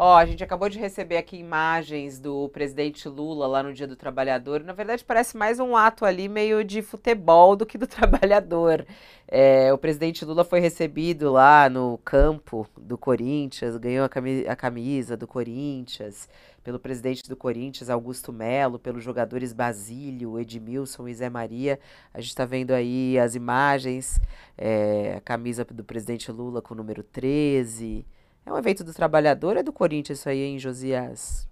Ó, a gente acabou de receber aqui imagens do presidente Lula lá no Dia do Trabalhador. Na verdade, parece mais um ato ali meio de futebol do que do trabalhador. É, o presidente Lula foi recebido lá no campo do Corinthians, ganhou a camisa do Corinthians, pelo presidente do Corinthians, Augusto Melo, pelos jogadores Basílio, Edmilson e Zé Maria. A gente está vendo aí as imagens, é, a camisa do presidente Lula com o número 13. É um evento do trabalhador, é do Corinthians isso aí, hein, Josias?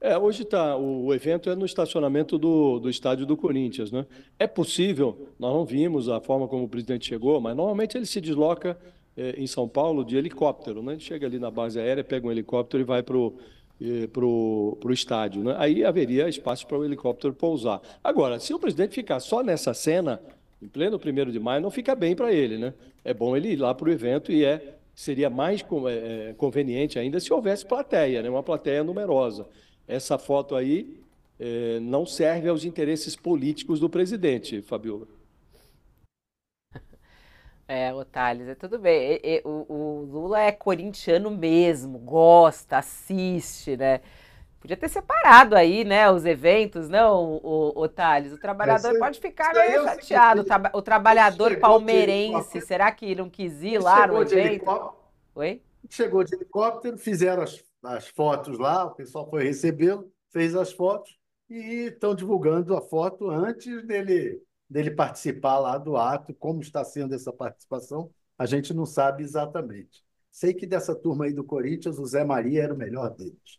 É, hoje tá, o, o, evento é no estacionamento do, do estádio do Corinthians, né? É possível, nós não vimos a forma como o presidente chegou, mas normalmente ele se desloca é, em São Paulo de helicóptero, né? Ele chega ali na base aérea, pega um helicóptero e vai para o eh, pro, pro estádio, né? Aí haveria espaço para o helicóptero pousar. Agora, se o presidente ficar só nessa cena, em pleno primeiro de maio, não fica bem para ele, né? É bom ele ir lá para o evento e é seria mais é, conveniente ainda se houvesse plateia, né? uma plateia numerosa. Essa foto aí é, não serve aos interesses políticos do presidente, Fabiola. É, o Thales, é tudo bem. E, e, o, o, Lula é corintiano mesmo, gosta, assiste, né? Podia ter separado aí, né, os eventos, não, o, o, o Thales? O trabalhador pode ficar meio chateado. O, o trabalhador palmeirense, será que não quis ir lá no evento? Oi? Chegou de helicóptero, fizeram as, as fotos lá, o pessoal foi recebê-lo, fez as fotos e estão divulgando a foto antes dele, dele participar lá do ato. Como está sendo essa participação, a gente não sabe exatamente. Sei que dessa turma aí do Corinthians, o Zé Maria era o melhor deles.